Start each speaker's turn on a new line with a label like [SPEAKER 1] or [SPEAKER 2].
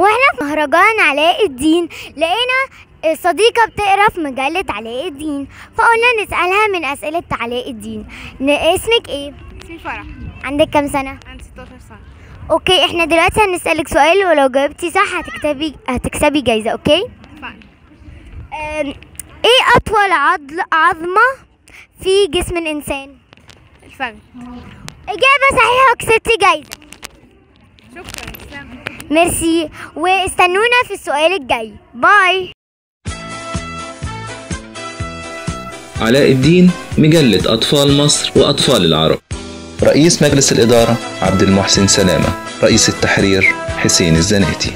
[SPEAKER 1] وإحنا في مهرجان علاء الدين لقينا صديقة بتقرا في مجلة علاء الدين فقلنا نسألها من أسئلة علاء الدين اسمك إيه؟
[SPEAKER 2] اسمي فرح
[SPEAKER 1] عندك كام سنة؟
[SPEAKER 2] عندي 16 سنة
[SPEAKER 1] okay إحنا دلوقتي هنسألك سؤال ولو جاوبتي صح هتكتبي هتكسبي جايزة okay؟
[SPEAKER 2] اتفقنا
[SPEAKER 1] إيه أطول عضل عظمة في جسم الإنسان؟
[SPEAKER 2] الفم
[SPEAKER 1] إجابة صحيحة وكسبتي جايزة
[SPEAKER 2] شكرا تسلم
[SPEAKER 1] ميرسي واستنونا في السؤال الجاي. باي.
[SPEAKER 3] علاء الدين مجلة أطفال مصر وأطفال العرب.
[SPEAKER 4] رئيس مجلس الإدارة عبد المحسن سلامة. رئيس التحرير حسين الزناتي.